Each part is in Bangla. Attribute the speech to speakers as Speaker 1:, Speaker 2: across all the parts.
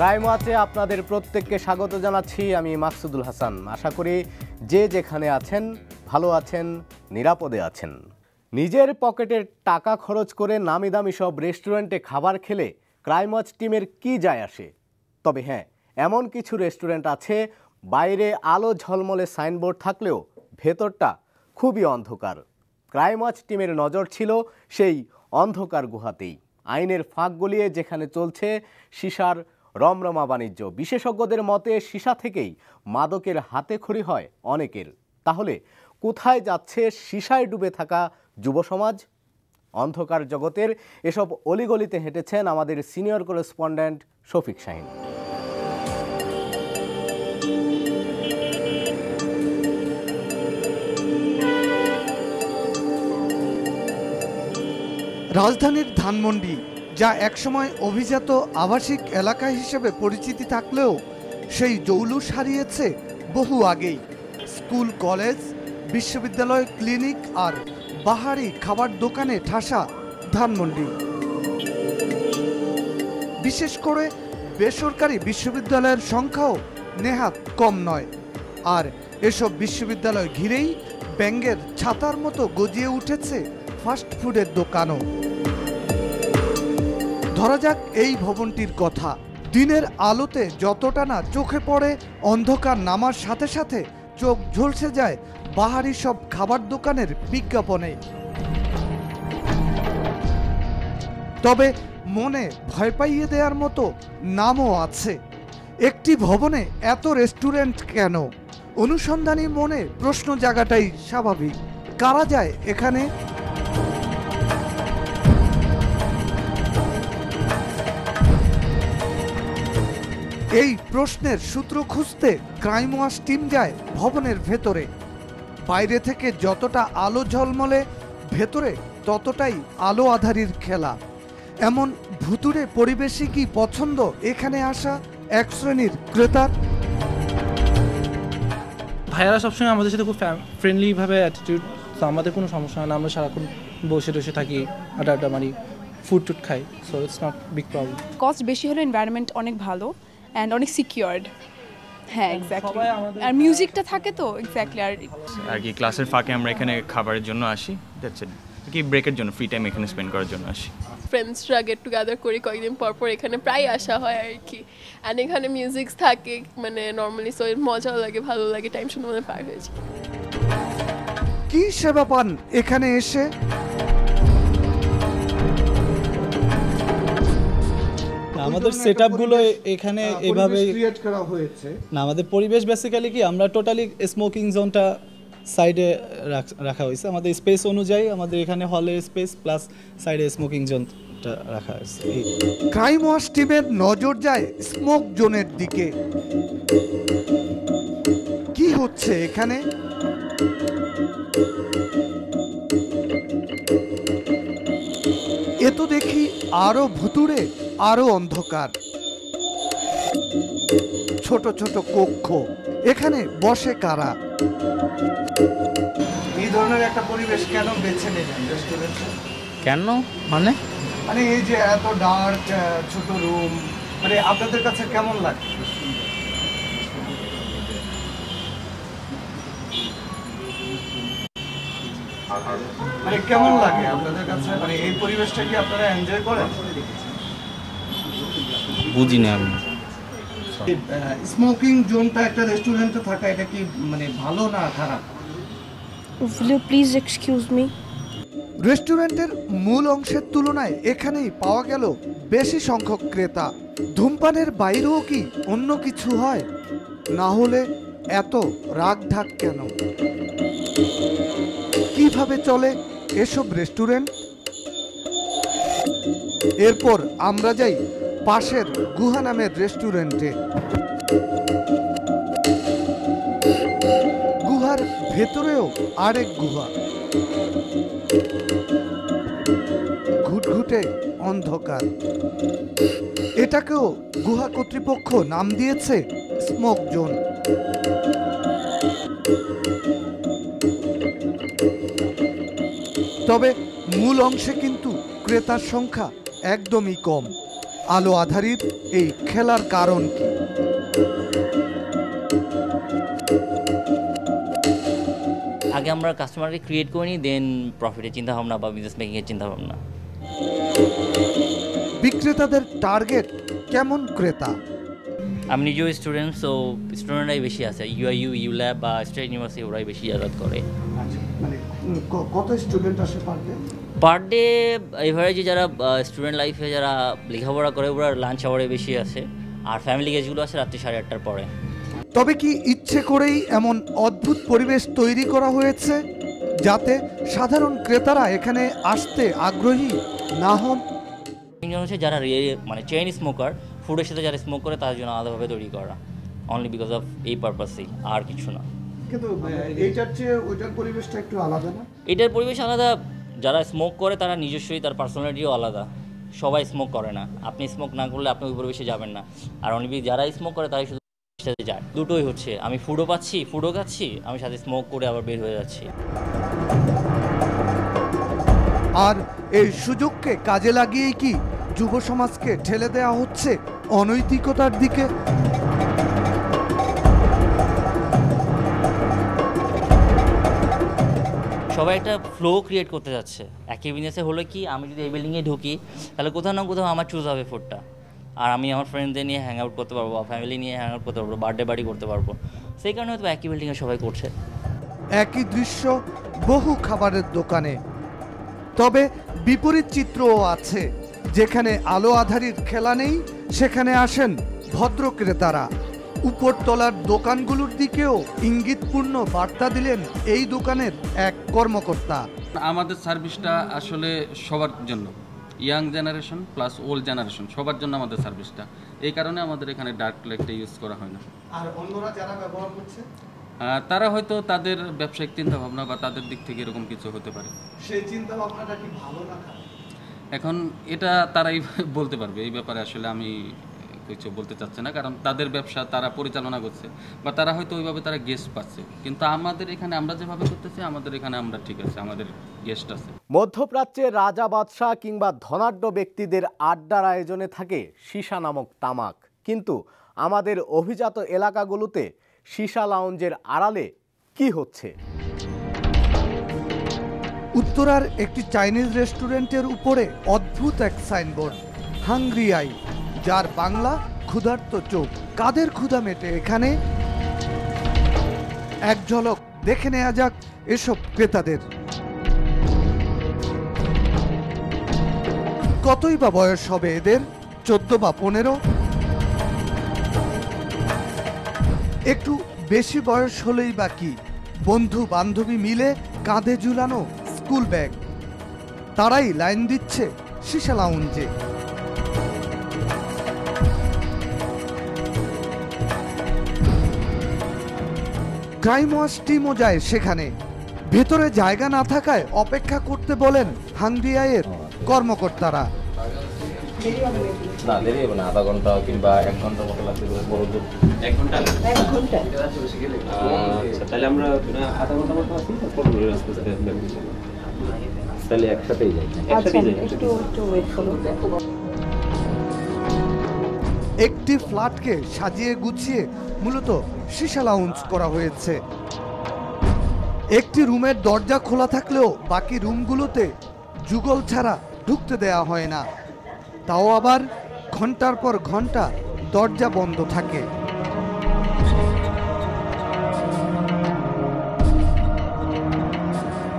Speaker 1: ক্রাইম ওয়াচে আপনাদের প্রত্যেককে স্বাগত জানাচ্ছি আমি মাকসুদুল হাসান। আশা করি যে যেখানে আছেন, ভালো আছেন, নিরাপদে আছেন। নিজের পকেটের টাকা খরচ করে নামি দামি সব রেস্টুরেন্টে খাবার খেলে ক্রাইম ওয়াচ টিমের কি যায় আসে? তবে হ্যাঁ এমন কিছু রেস্টুরেন্ট আছে, বাইরে আলো ঝলমলে সাইনবোর্ড থাকলেও ভেতরটা খুবই অন্ধকার। ক্রাইম ওয়াচ টিমের নজর ছিল সেই অন্ধকার গুহাতেই। আইনের ফাঁক গলিয়ে যেখানে চলছে, সিসার রমরমা বাণিজ্য। বিশেষজ্ঞদের মতে, সিসা থেকেই মাদকের হাতে খড়ি হয় অনেকের। তাহলে কোথায় যাচ্ছে সিসায় ডুবে থাকা যুব সমাজ অন্ধকার জগতের এসব অলিগলিতে হেঁটেছেন আমাদের সিনিয়র করেসপন্ডেন্ট শফিক শাহিন।
Speaker 2: রাজধানীর ধানমন্ডি যা একসময় অভিজাত আবাসিক এলাকা হিসেবে পরিচিতি থাকলেও সেই জৌলুস হারিয়েছে বহু আগেই। স্কুল, কলেজ, বিশ্ববিদ্যালয়, ক্লিনিক আর বাহারি খাবার দোকানে ঠাসা ধানমন্ডি। বিশেষ করে বেসরকারি বিশ্ববিদ্যালয়ের সংখ্যাও নেহাত কম নয়। আর এসব বিশ্ববিদ্যালয় ঘিরেই ব্যাঙ্গের ছাতার মতো গজিয়ে উঠেছে ফাস্টফুডের দোকানও। ধরা যাক এই ভবনটির কথা। দিনের আলোতে যতটা না চোখে পড়ে, অন্ধকার নামার সাথে সাথে চোখ ঝলসে যায় বাহারি সব খাবার দোকানের বিজ্ঞাপনে। তবে মনে ভয় পাইয়ে দেওয়ার মতো নামও আছে। একটি ভবনে এত রেস্টুরেন্ট কেন? অনুসন্ধানী মনে প্রশ্ন জাগাটাই স্বাভাবিক। কারা যায় এখানে? এই প্রশ্নের সূত্র খুঁজতে ক্রাইম ওয়াচ টিম যায় ভবনের ভেতরে। বাইরে থেকে যতটা আলো ঝলমলে ভেতরে ততটাই আলো আধারির খেলা। এমন ভুতুরে পরিবেশই কি পছন্দ এখানে আসা এক শ্রেণির ক্রেতার?
Speaker 3: ভাইয়ারা সবসময় আমাদের সাথে খুব ফ্রেন্ডলিভাবে অ্যাটিটিউড তো আমাদের কোনো সমস্যা হয় না। আমরা সারাক্ষণ বসে টসে থাকি আড্ডা আড্ডা মারি ফুড টুড খাই so it's not big problem
Speaker 4: cost বেশি হলে এনভায়রনমেন্ট অনেক ভালো। অ্যান্ড অনেক সিকিউরড হ্যাঁ এক্স্যাক্টলি আর মিউজিকটা থাকে তো এক্স্যাক্টলি আর
Speaker 5: আর কি ক্লাসের ফাঁকে আমরা এখানে খাবারের জন্য আসি দ্যাটস ইট কি ব্রেকের জন্য ফ্রি টাইম এখানে স্পেন্ড করার জন্য আসি।
Speaker 6: ফ্রেন্ডসরা গেট টুগেদার করি কয়েকদিন পর পর এখানে প্রায় আসা হয় আর কি। অ্যান্ড এখানে মিউজিক থাকে মানে নর্মালি সো মজাও লাগে ভালো লাগে টাইম মনে পার হয়েছে।
Speaker 2: কি সেবা পান এখানে এসে?
Speaker 7: আমাদের সেট আপগুলো এখানে এভাবে
Speaker 2: ক্রিয়েট করা হয়েছে।
Speaker 7: না আমাদের পরিবেশ বেসিক্যালি কি আমরা টোটালি স্মোকিং জোনটা সাইডে রাখা হয়েছে। আমাদের স্পেস অনুযায়ী আমাদের এখানে হলের স্পেস প্লাস সাইডে স্মোকিং জোনটা রাখা হয়েছে।
Speaker 2: ক্রাইম ওয়াচ টিমের নজর যায় স্মোক জোনের দিকে। কি হচ্ছে এখানে? এ তো দেখি আরও ভুতুড়ে। আরও অন্ধকার। ছোট ছোট কক্ষ। এখানে বসে কারা? এই ধরনের একটা পরিবেশ কেন বেছে নিলেন রেস্টুরেন্টে
Speaker 5: কেন? মানে?
Speaker 2: মানে এই যে এত ডার্ক ছোট রুম মানে আপনাদের কাছে কেমন লাগে? মানে কেমন লাগে আপনাদের কাছে? মানে এই পরিবেশটা কি আপনারা এনজয় করেন?
Speaker 5: বুঝি না আমি
Speaker 2: স্মোকিং জোনটা একটা রেস্টুরেন্টে থাকা এটা কি মানে ভালো না খারাপ?
Speaker 8: please excuse me?
Speaker 2: রেস্টুরেন্টের মূল অংশের তুলনায় এখানেই পাওয়া গেল বেশি সংখ্যক ক্রেতা। ধূমপানের বাইরেও কি অন্য কিছু হয়? না হলে এত রাগ ঢাক কেন? কীভাবে চলে এসব রেস্টুরেন্ট? এরপর আমরা যাই পাশের গুহা নামের রেস্টুরেন্টে। গুহার ভেতরেও আরেক গুহা। ঘুটঘুটে অন্ধকার। এটাকেও গুহা কর্তৃপক্ষ নাম দিয়েছে স্মোক জোন তবে মূল অংশে কিন্তু ক্রেতার সংখ্যা একদমই কম। আলো আধারির এই খেলার কারণ কি?
Speaker 9: আগে আমরা কাস্টমারকে ক্রিয়েট করে নিই দেন প্রফিটের চিন্তা ভাবনা বা বিজনেস মেকিংয়ের চিন্তা ভাবনা
Speaker 2: বিক্রেতাদের টার্গেট কেমন ক্রেতা?
Speaker 9: আমি নিজেও স্টুডেন্ট সো স্টুডেন্টরাই বেশি আছে। ইউআইইউ ইউ ল্যাব বা স্টেট ইউনিভার্সিটি ওরাই বেশি যাতায়াত করে।
Speaker 2: মানে কত স্টুডেন্ট আসে পার ডে
Speaker 9: পার ডে এভারেজে যারা স্টুডেন্ট লাইফে যারা লেখাপড়া করে ওরা লাঞ্চ আওয়ারে বেশি আছে আর ফ্যামিলি গেজগুলো আছে রাত্রি সাড়ে আটটার পরে।
Speaker 2: তবে কি ইচ্ছে করেই এমন অদ্ভুত পরিবেশ তৈরি করা হয়েছে যাতে সাধারণ ক্রেতারা এখানে আসতে আগ্রহী না হন?
Speaker 9: হচ্ছে যারা মানে চেইন স্মোকার ফুডের সাথে যারা স্মোক করে তাদের জন্য আলাদাভাবে তৈরি করা। অনলি বিকজ অফ এই পারপাসেই আর কিছু না।
Speaker 2: কিন্তু এইটার চেয়ে ওইটার পরিবেশটা একটু আলাদা না?
Speaker 9: এটার পরিবেশ আলাদা যারা স্মোক করে, তারা নিজস্বই তার পার্সোনালিটিও আলাদা। সবাই স্মোক করে না। আপনি স্মোক না করলে আপনি ওই যাবেন না। আর অনেক যারা স্মোক করে, তারাই শুধু সাথে যায়। দুটোই হচ্ছে। আমি ফুডও পাচ্ছি, ফুডও খাচ্ছি, আমি সাথে স্মোক করে আবার বের হয়ে যাচ্ছি।
Speaker 2: আর এই সুযোগকে কাজে লাগিয়েই কি যুব সমাজকে ঠেলে দেওয়া হচ্ছে অনৈতিকতার দিকে?
Speaker 9: সবাই একটা ফ্লো ক্রিয়েট করতে যাচ্ছে। একই বিজনেসে হলো কি আমি যদি এই বিল্ডিংয়ে ঢুকি, তাহলে কোথাও না কোথাও আমার চুজ হবে ফুডটা আর আমি আমার ফ্রেন্ডদের নিয়ে হ্যাং আউট করতে পারব ফ্যামিলি নিয়ে হ্যাং আউট করতে পারব বার্থডে বাড়ি করতে পারব। সেই কারণে হয়তো একই বিল্ডিংয়ে সবাই করছে।
Speaker 2: একই দৃশ্য বহু খাবারের দোকানে। তবে বিপরীত চিত্রও আছে। যেখানে আলো আধারির খেলা নেই, সেখানে আসেন ভদ্র ক্রেতারা। উপরতলার দোকানগুলোর দিকেও ইঙ্গিতপূর্ণ বার্তা দিলেন এই দোকানের এক কর্মকর্তা।
Speaker 10: আমাদের সার্ভিসটা আসলে সবার জন্য। Young generation plus old generation সবার জন্য আমাদের সার্ভিসটা। এই কারণে আমাদের এখানে ডার্ক লাইটটা ইউজ করা হয় না।
Speaker 2: আর অন্যরা যারা ব্যবহার করছে?
Speaker 10: তারা হয়তো তাদের ব্যবসায়িক চিন্তা ভাবনা বা তাদের দিক থেকে এরকম কিছু হতে পারে।
Speaker 2: সেই চিন্তা ভাবনাটা কি ভালো না
Speaker 10: এখন এটা তারাই বলতে পারবে এই ব্যাপারে আসলে আমি কিছু বলতে চাচ্ছে না কারণ তাদের ব্যবসা তারা পরিচালনা করছে বা তারা হয়তো ওইভাবে তারা গেস্ট পাচ্ছে। কিন্তু আমাদের এখানে আমরা যেভাবে করতেছি আমাদের এখানে আমরা ঠিক আছে আমাদের গেস্ট আছে।
Speaker 1: মধ্যপ্রাচ্যের রাজা বাদশাহ কিংবা ধনাঢ্য ব্যক্তিদের আড্ডার আয়োজনে থাকে সীসা নামক তামাক। কিন্তু আমাদের অভিজাত এলাকাগুলোতে সীসা লাউঞ্জের আড়ালে কি হচ্ছে?
Speaker 2: উত্তরার একটি চাইনিজ রেস্টুরেন্টের উপরে অদ্ভুত এক সাইনবোর্ড হাংরি আই। যার বাংলা ক্ষুধার্ত চোখ। কাদের ক্ষুধা মেটে এখানে? এক ঝলক দেখে নেওয়া যাক এসব ক্রেতাদের। কতই বা বয়স হবে এদের? চোদ্দ বা পনেরো? একটু বেশি বয়স হলেই বা কি? বন্ধু বান্ধবী মিলে কাঁধে ঝুলানো স্কুল ব্যাগ। তারাই লাইন দিচ্ছে সীসা লাউঞ্জে ক্রাইম ওয়াচ টিমও যায় সেখানে। ভেতরে জায়গা না থাকায় অপেক্ষা করতে বলেন হাংরিয়ায়ের কর্মকর্তারা।
Speaker 11: না দেরি হবে না আধা ঘণ্টা কিংবা এক ঘণ্টার মতো লাগবে বড় দূর। এক ঘণ্টা এক ঘণ্টা। আচ্ছা তাহলে আমরা আধা ঘণ্টা মতো আসি তারপর রাস্তা থেকে তাহলে একসাথেই যাই। একসাথেই যাই
Speaker 2: একটি ফ্ল্যাটকে সাজিয়ে গুছিয়ে মূলত সিসা লাউঞ্জ করা হয়েছে। একটি রুমের দরজা খোলা থাকলেও বাকি রুমগুলোতে যুগল ছাড়া ঢুকতে দেয়া হয় না। তাও আবার ঘণ্টার পর ঘণ্টা দরজা বন্ধ থাকে।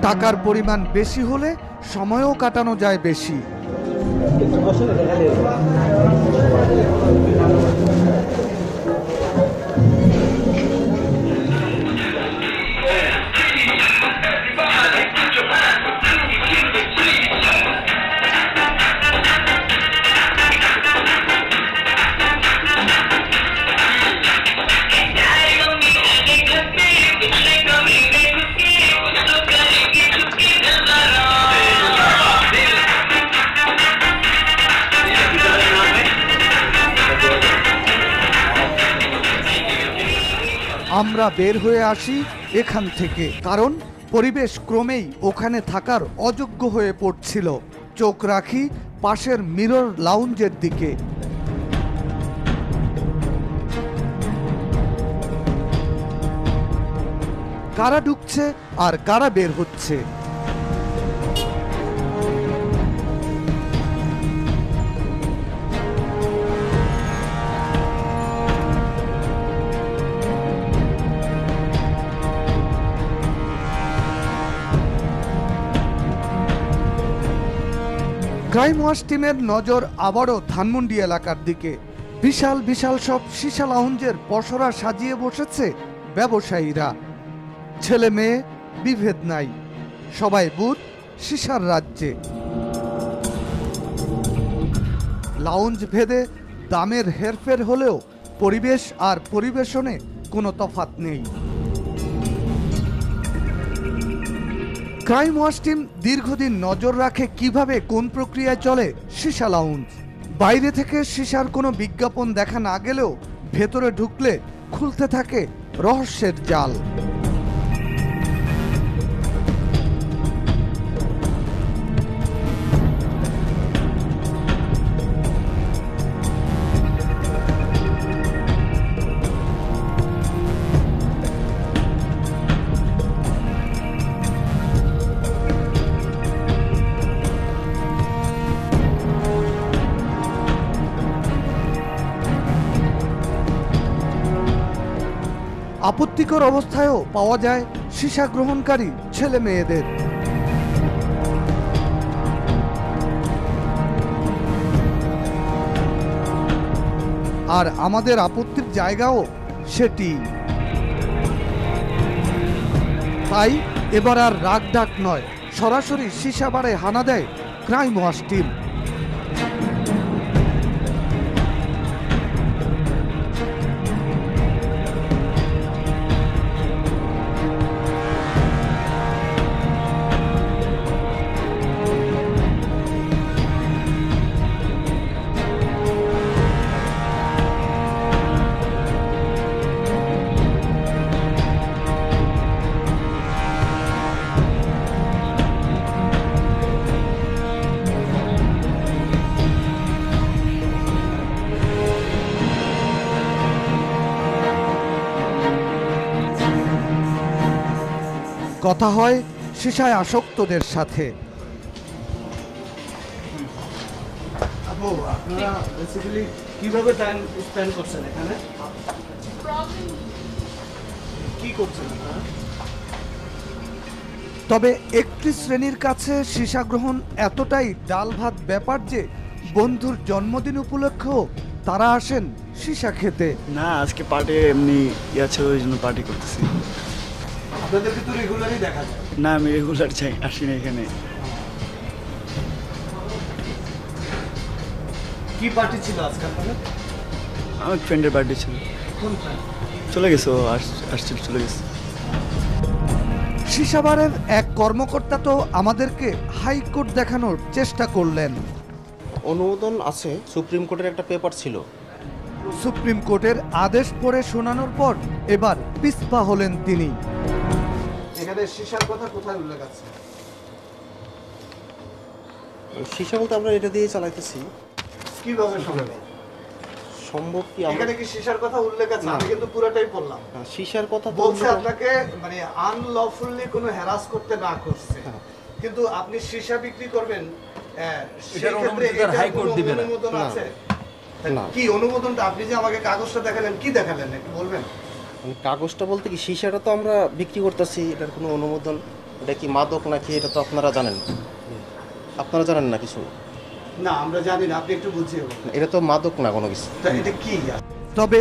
Speaker 2: টাকার পরিমাণ বেশি হলে সময়ও কাটানো যায় বেশি। আমরা বের হয়ে আসি এখান থেকে। কারণ পরিবেশ ক্রমেই ওখানে থাকার অযোগ্য হয়ে পড়ছিল। চোখ রাখি পাশের মিরর লাউঞ্জের দিকে। কারা ঢুকছে আর কারা বের হচ্ছে? ক্রাইম ওয়াশ টিমের নজর আবারও ধানমন্ডি এলাকার দিকে। বিশাল বিশাল সব সীসা লাউঞ্জের পসরা সাজিয়ে বসেছে ব্যবসায়ীরা। ছেলে মেয়ে, বিভেদ নাই। সবাই বুধ সীসার রাজ্যে। লাউঞ্জ ভেদে দামের হেরফের হলেও পরিবেশ আর পরিবেশনে কোনো তফাত নেই। ক্রাইম ওয়াচ টিম দীর্ঘদিন নজর রাখে কীভাবে কোন প্রক্রিয়ায় চলে সীসা লাউঞ্জ বাইরে থেকে সীসার কোনো বিজ্ঞাপন দেখা না গেলেও ভেতরে ঢুকলে খুলতে থাকে রহস্যের জাল। আপত্তিকর অবস্থায়ও পাওয়া যায় সীসা গ্রহণকারী ছেলে মেয়েদের আর আমাদের আপত্তির জায়গাও সেটি। তাই এবার আর রাগ ডাক নয়, সরাসরি সীসাবারে হানা দেয় ক্রাইম ওয়াশ টিম। কথা হয় সীসায় আসক্তদের সাথে।
Speaker 12: আপু আপনারা বেসিক্যালি কীভাবে টাইম স্পেন্ড করছেন এখানে? কি করছেন
Speaker 2: তবে একটি শ্রেণির কাছে সীসা গ্রহণ এতটাই ডাল ভাত ব্যাপার যে বন্ধুর জন্মদিন উপলক্ষেও তারা আসেন সীসা খেতে।
Speaker 13: না আজকে পার্টি এমনি ইয়া ছিল ওই জন্য পার্টি করতেছি।
Speaker 12: আপনাদেরকে তো রেগুলারই দেখা যায়।
Speaker 13: না আমি রেগুলার চাই আসি না এখানে।
Speaker 12: কি পার্টি ছিল আজকে আপনাদের
Speaker 13: আমার ফ্রেন্ডের বার্থডে ছিল।
Speaker 12: কোন?
Speaker 13: চলে গেছে ও আস- আসছিল চলে গেছে।
Speaker 2: সীসাবারের এক কর্মকর্তা তো আমাদেরকে হাইকোর্ট দেখানোর চেষ্টা করলেন।
Speaker 14: অনুমোদন আছে সুপ্রিম কোর্টের একটা পেপার ছিল।
Speaker 2: সুপ্রিম কোর্টের আদেশ পড়ে শোনানোর পর এবার পিসপা হলেন তিনি।
Speaker 12: এখানে সীসার কথা কোথায় উল্লেখ আছে?
Speaker 14: সীসা বলতে আমরা এটা দিয়ে চালাইতেছি।
Speaker 12: কীভাবে সম্ভব
Speaker 14: সম্ভব কি
Speaker 12: এখানে কি সীসার কথা উল্লেখ আছে? আমি কিন্তু পুরোটাই পড়লাম
Speaker 14: সীসার কথা
Speaker 12: বলছে আপনাকে মানে আনলফুলি কোনো হ্যারাস করতে না করছে।
Speaker 14: হ্যাঁ।
Speaker 12: কিন্তু আপনি সীসা বিক্রি করবেন
Speaker 15: হাইকোর্ট
Speaker 12: অনুমোদন আছে? কি অনুমোদনটা আপনি যে আমাকে কাগজটা দেখালেন কি দেখালেন? একটু বলবেন?
Speaker 14: কাগজটা বলতে কি সীসাটা তো আমরা বিক্রি করতেছি এটার কোনো অনুমোদন? এটা কি মাদক নাকি এটা তো আপনারা জানেন? আপনারা জানেন না কিছু?
Speaker 12: না আমরা জানি না আপনি একটু বুঝিয়ে বলুন।
Speaker 14: এটা তো মাদক না কোনো কিছু।
Speaker 12: এটা কি?
Speaker 2: তবে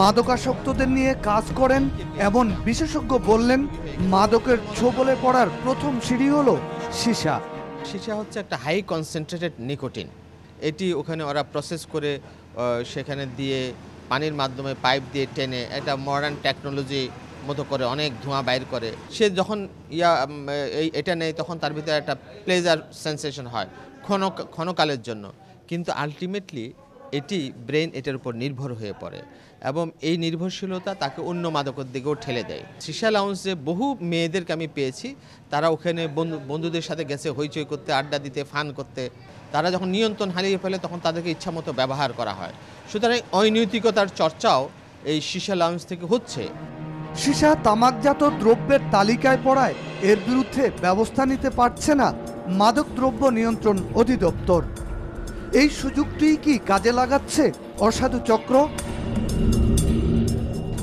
Speaker 2: মাদকাসক্তদের নিয়ে কাজ করেন এমন বিশেষজ্ঞ বললেন মাদকের ছোবলে পড়ার প্রথম সিঁড়ি হলো সীসা।
Speaker 16: সীসা হচ্ছে একটা হাই কনসেন্ট্রেটেড নিকোটিন এটি ওখানে ওরা প্রসেস করে সেখানে দিয়ে পানির মাধ্যমে পাইপ দিয়ে টেনে এটা মডার্ন টেকনোলজি মতো করে অনেক ধোঁয়া বাইর করে। সে যখন ইয়া এই, এটা নেই তখন তার ভিতরে একটা প্লেজার সেন্সেশন হয় ক্ষণ ক্ষণকালের জন্য। কিন্তু আলটিমেটলি এটি ব্রেন এটার উপর নির্ভর হয়ে পড়ে এবং এই নির্ভরশীলতা তাকে অন্য মাদকের দিকেও ঠেলে দেয়। সিসা লাউন্সে বহু মেয়েদেরকে আমি পেয়েছি। তারা ওখানে বন্ধু, বন্ধুদের সাথে গেছে, হইচই করতে, আড্ডা দিতে, ফান করতে। তারা যখন নিয়ন্ত্রণ হারিয়ে ফেলে, তখন তাদেরকে ইচ্ছামতো ব্যবহার করা হয়। সুতরাং অনৈতিকতার চর্চাও এই সিসা লাউঞ্জ থেকে হচ্ছে।
Speaker 2: সীসা তামাকজাত দ্রব্যের তালিকায় পড়ায় এর বিরুদ্ধে ব্যবস্থা নিতে পারছে না মাদক দ্রব্য নিয়ন্ত্রণ অধিদপ্তর। এই সুযোগটি কি কাজে লাগাচ্ছে অসাধু চক্র?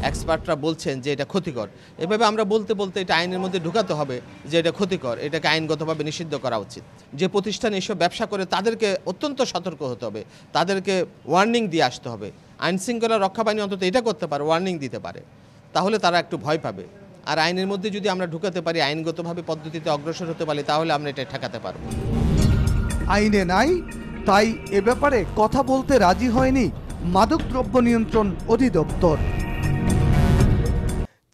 Speaker 16: এক্সপার্টরা বলছেন যে এটা ক্ষতিকর। এভাবে আমরা বলতে বলতে এটা আইনের মধ্যে ঢুকাতে হবে যে এটা ক্ষতিকর, এটাকে আইনগতভাবে নিষিদ্ধ করা উচিত। যে প্রতিষ্ঠান এসব ব্যবসা করে তাদেরকে অত্যন্ত সতর্ক হতে হবে, তাদেরকে ওয়ার্নিং দিয়ে আসতে হবে। আইন শৃঙ্খলা রক্ষা বাহিনী অন্তত এটা করতে পারে ওয়ার্নিং দিতে পারে। তাহলে তারা একটু ভয় পাবে। আর আইনের মধ্যে যদি আমরা ঢুকাতে পারি, আইনগতভাবে পদ্ধতিতে অগ্রসর হতে পারি তাহলে আমরা এটা ঠেকাতে পারব।
Speaker 2: আইনে নাই, তাই এ ব্যাপারে কথা বলতে রাজি হয়নি মাদকদ্রব্য নিয়ন্ত্রণ অধিদপ্তর।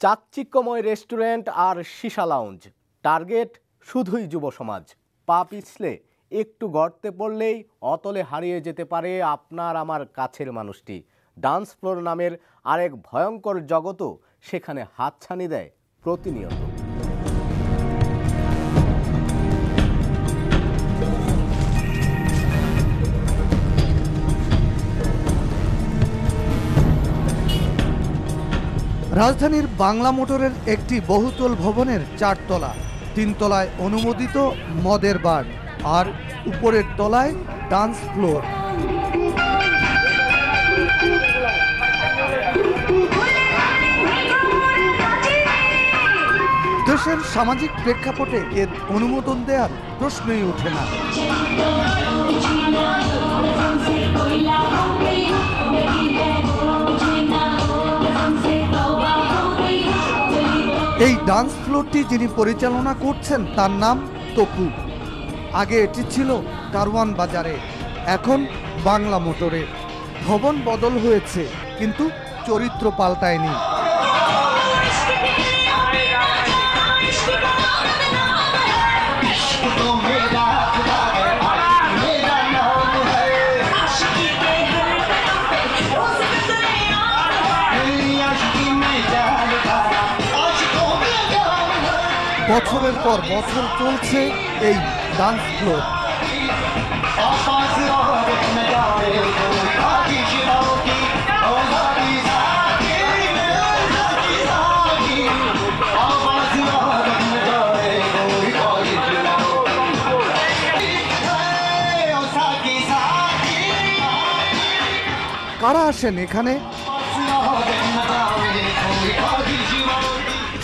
Speaker 1: চাকচিক্যময় রেস্টুরেন্ট আর সীসা লাউঞ্জ। টার্গেট শুধুই যুব সমাজ। পা পিছলে একটু গর্তে পড়লেই অতলে হারিয়ে যেতে পারে আপনার আমার কাছের মানুষটি। ডান্স ফ্লোর নামের আরেক ভয়ঙ্কর জগতও সেখানে হাতছানি দেয় প্রতিনিয়ত।
Speaker 2: রাজধানীর বাংলা মোটরের একটি বহুতল ভবনের চারতলা, তিনতলায় অনুমোদিত মদের বার আর উপরের তলায় ডান্স ফ্লোর। দেশের সামাজিক প্রেক্ষাপটে এর অনুমোদন দেওয়ার প্রশ্নই ওঠে না। এই ডান্স ফ্লোরটি যিনি পরিচালনা করছেন, তার নাম তপু। আগে এটি ছিল কারওয়ান বাজারে, এখন বাংলা মোটরে। ভবন বদল হয়েছে, কিন্তু চরিত্র পাল্টায়নি। বছরের পর বছর চলছে এই ডান্স ফ্লোর কারা আসেন এখানে?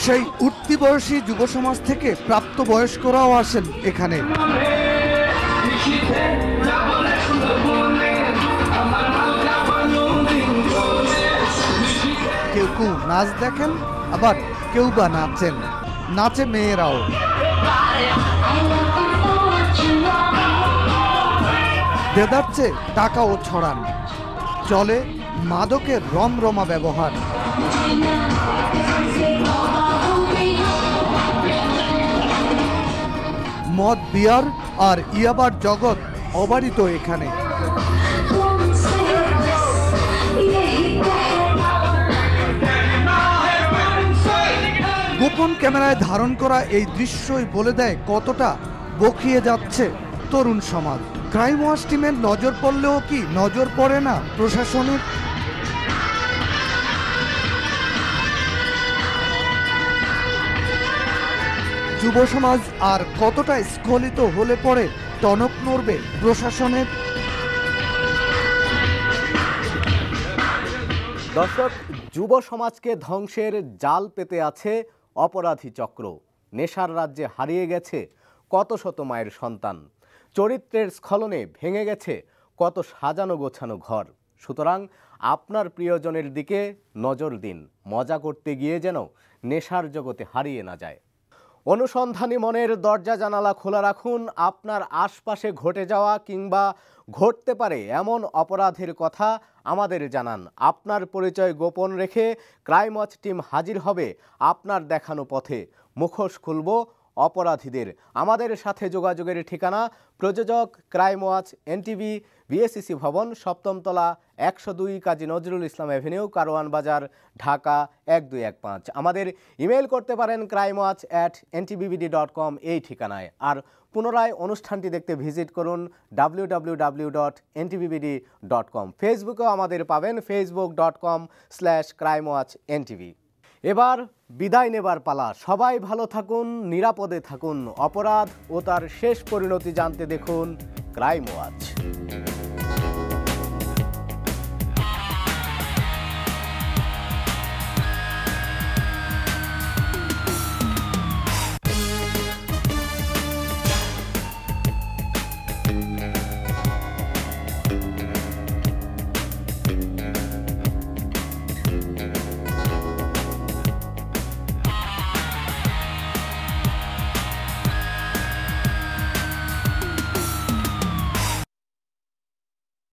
Speaker 2: সেই উঠতি বয়সী যুব সমাজ থেকে প্রাপ্ত বয়স্করাও আসেন এখানে। কেউ কেউ নাচ দেখেন, আবার কেউ বা নাচেন। নাচে মেয়েরাও। দেদাচ্ছে টাকাও ছড়ান। চলে মাদকের রমরমা ব্যবহার। মদ, বিয়ার আর ইয়াবার জগৎ অবারিত এখানে। গোপন ক্যামেরায় ধারণ করা এই দৃশ্যই বলে দেয় কতটা বকিয়ে যাচ্ছে তরুণ সমাজ। ক্রাইম ওয়াচ টিমের নজর পড়লেও কি নজর পড়ে না প্রশাসনের? যুব সমাজ আর কতটা স্খলিত হলে পরে টনক নড়বে প্রশাসনের?
Speaker 1: দর্শক যুব সমাজকে ধ্বংসের জাল পেতে আছে অপরাধী চক্র। নেশার রাজ্যে হারিয়ে গেছে কত শত মায়ের সন্তান। চরিত্রের স্খলনে ভেঙে গেছে কত সাজানো গোছানো ঘর। সুতরাং আপনার প্রিয়জনের দিকে নজর দিন। মজা করতে গিয়ে যেন নেশার জগতে হারিয়ে না যায়। অনুসন্ধানী মনের দরজা জানালা খোলা রাখুন, আপনার আশপাশে ঘটে যাওয়া কিংবা ঘটতে পারে এমন অপরাধের কথা আমাদের জানান। আপনার পরিচয় গোপন রেখে ক্রাইম ওয়াচ টিম হাজির হবে আপনার দেখানো পথে। মুখোশ খুলব অপরাধীদের। আমাদের সাথে যোগাযোগের ঠিকানা প্রযোজক ক্রাইম ওয়াচ এনটিভি বিএসসিসি ভবন, সপ্তমতলা একশো দুই কাজী নজরুল ইসলাম অ্যাভিনিউ, কারওয়ান বাজার, ঢাকা এক দুই এক পাঁচ। আমাদের ইমেল করতে পারেন crime watch at NTVBD dot com এই ঠিকানায়। আর পুনরায় অনুষ্ঠানটি দেখতে ভিজিট করুন W W W dot NTVBD dot com ফেসবুকেও আমাদের পাবেন Facebook dot com slash crime watch NTV এবার বিদায় নেবার পালা। সবাই ভালো থাকুন, নিরাপদে থাকুন, অপরাধ ও তার শেষ পরিণতি জানতে দেখুন ক্রাইম ওয়াচ।